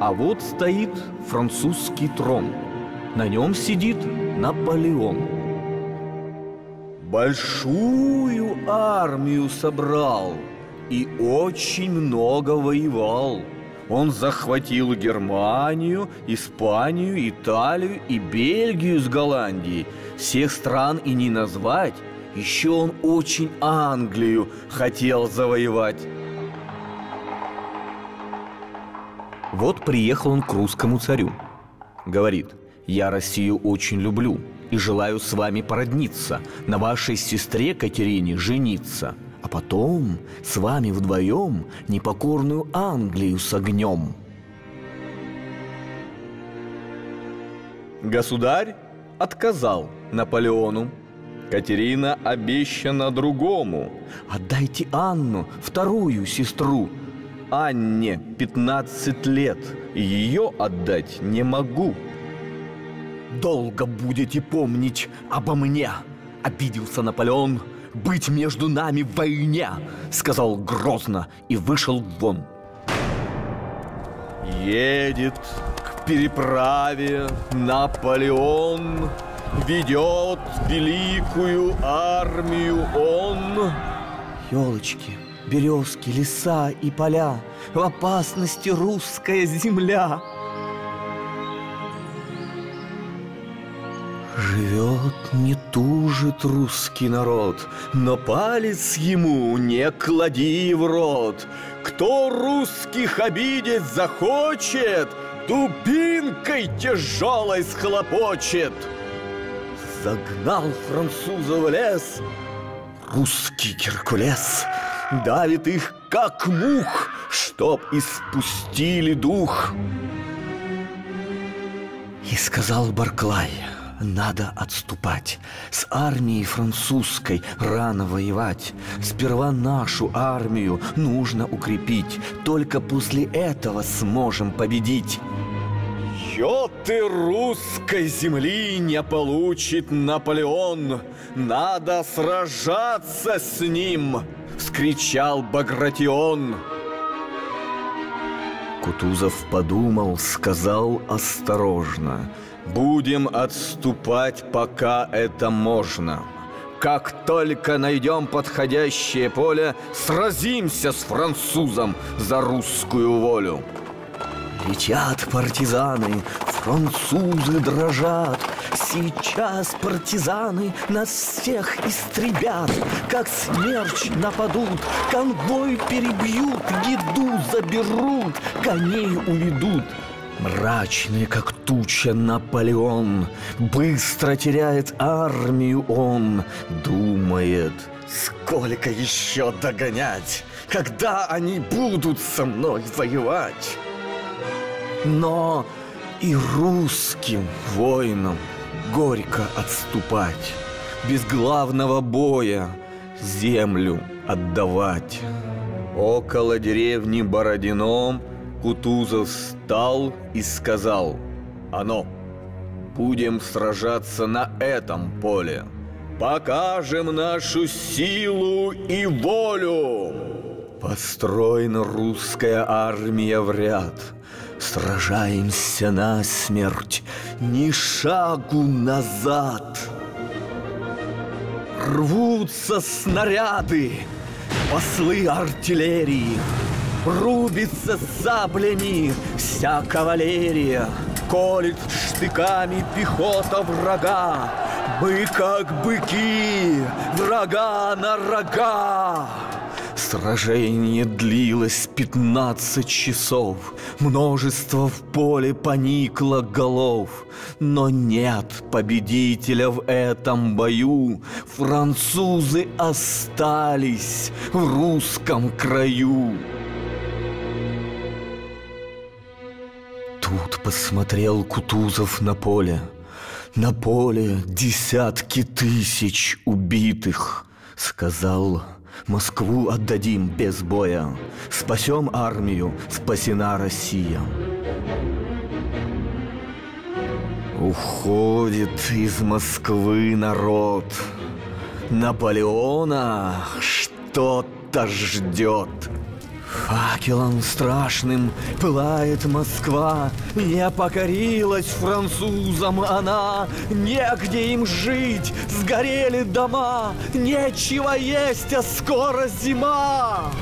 А вот стоит французский трон. На нем сидит Наполеон. Большую армию собрал и очень много воевал. Он захватил Германию, Испанию, Италию и Бельгию с Голландией. Всех стран и не назвать. Еще он очень Англию хотел завоевать. Вот приехал он к русскому царю. Говорит, я Россию очень люблю и желаю с вами породниться, на вашей сестре Катерине жениться – а потом с вами вдвоем непокорную Англию с огнем. Государь отказал Наполеону. Катерина обещана другому. Отдайте Анну, вторую сестру. Анне 15 лет, ее отдать не могу. Долго будете помнить обо мне, обиделся Наполеон быть между нами в войне!» Сказал грозно и вышел вон. Едет к переправе Наполеон, Ведет великую армию он. Елочки, березки, леса и поля, В опасности русская земля — Живет, не тужит русский народ, Но палец ему не клади в рот. Кто русских обидеть захочет, Дубинкой тяжелой схлопочет. Загнал француза в лес Русский Геркулес Давит их, как мух, Чтоб испустили дух. И сказал Барклай — надо отступать. С армией французской рано воевать. Сперва нашу армию нужно укрепить. Только после этого сможем победить. Йоты русской земли не получит Наполеон. Надо сражаться с ним, вскричал Багратион. Кутузов подумал, сказал осторожно – Будем отступать, пока это можно. Как только найдем подходящее поле, сразимся с французом за русскую волю. Летят партизаны, французы дрожат. Сейчас партизаны нас всех истребят, Как смерч нападут, конвой перебьют, Еду заберут, коней уведут. Мрачный, как туча Наполеон, Быстро теряет армию он, Думает, сколько еще догонять, Когда они будут со мной воевать. Но и русским воинам горько отступать, Без главного боя землю отдавать. Около деревни Бородином Кутузов встал и сказал «Оно, будем сражаться на этом поле, покажем нашу силу и волю!» Построена русская армия в ряд, Сражаемся на смерть, ни шагу назад. Рвутся снаряды, послы артиллерии, Рубится саблями вся кавалерия, Колет штыками пехота врага, Мы как быки, врага на рога. Сражение длилось пятнадцать часов, Множество в поле поникло голов, Но нет победителя в этом бою, Французы остались в русском краю. Тут посмотрел Кутузов на поле. На поле десятки тысяч убитых. Сказал, Москву отдадим без боя. Спасем армию, спасена Россия. Уходит из Москвы народ. Наполеона что-то ждет. Факелом страшным пылает Москва, Не покорилась французам она, Негде им жить, сгорели дома, Нечего есть, а скоро зима.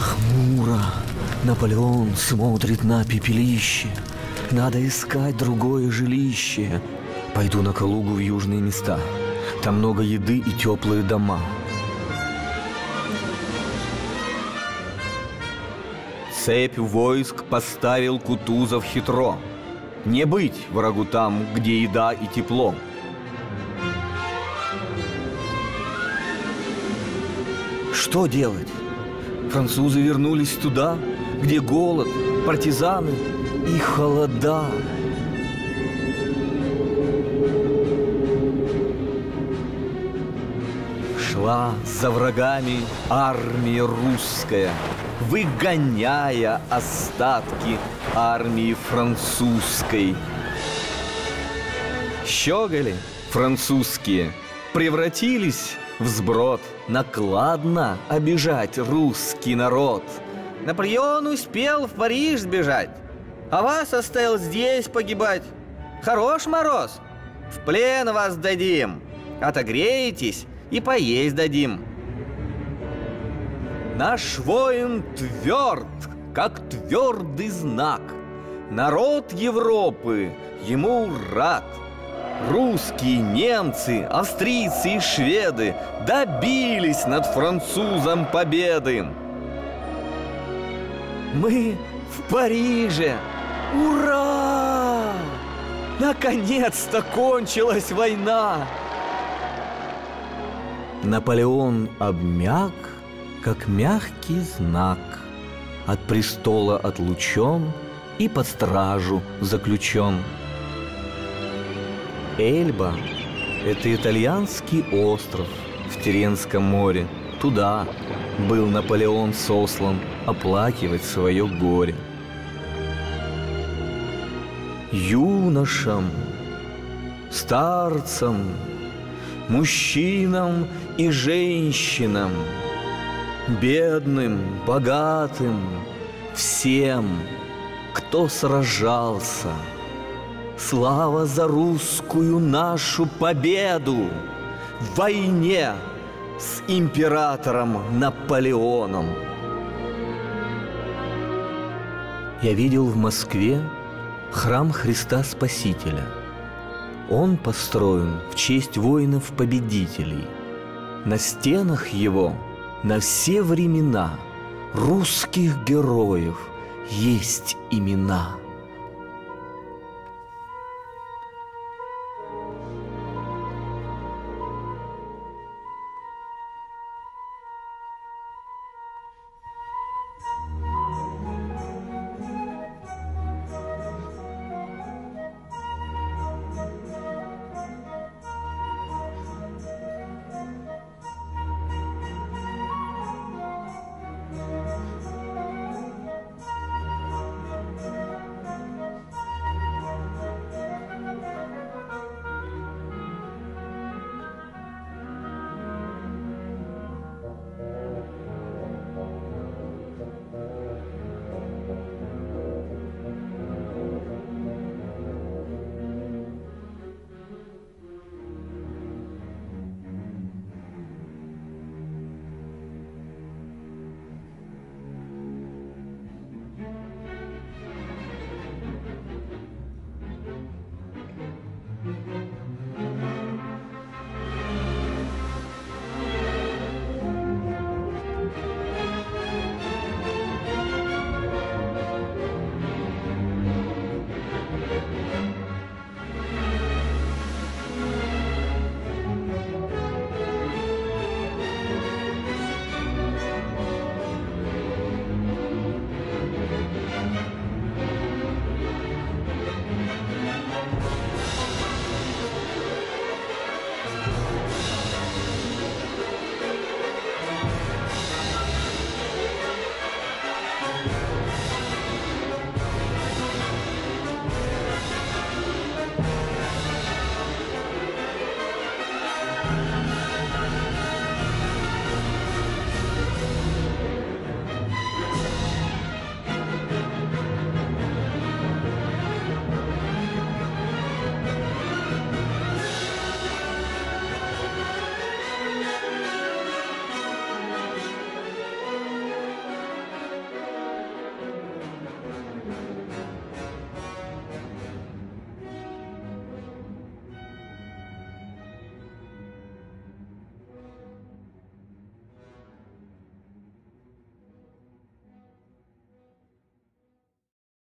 Хмуро Наполеон смотрит на пепелище, Надо искать другое жилище. Пойду на Калугу в южные места — там много еды и теплые дома. Цепь войск поставил Кутузов хитро. Не быть врагу там, где еда и тепло. Что делать? Французы вернулись туда, где голод, партизаны и холода. Шла за врагами армия русская, выгоняя остатки армии французской. Щеголи французские превратились в сброд, накладно обижать русский народ. Наполеон успел в Париж сбежать, а вас оставил здесь погибать. Хорош мороз, в плен вас дадим, отогреетесь и поесть дадим. Наш воин тверд, как твердый знак. Народ Европы ему рад. Русские, немцы, австрийцы и шведы добились над французом победы. Мы в Париже! Ура! Наконец-то кончилась война! Наполеон обмяк, как мягкий знак, От престола отлучен и под стражу заключен. Эльба — это итальянский остров в Теренском море. Туда был Наполеон сослан оплакивать свое горе. Юношам, старцам, мужчинам и женщинам, бедным, богатым, всем, кто сражался. Слава за русскую нашу победу в войне с императором Наполеоном. Я видел в Москве храм Христа Спасителя – он построен в честь воинов-победителей. На стенах его на все времена русских героев есть имена –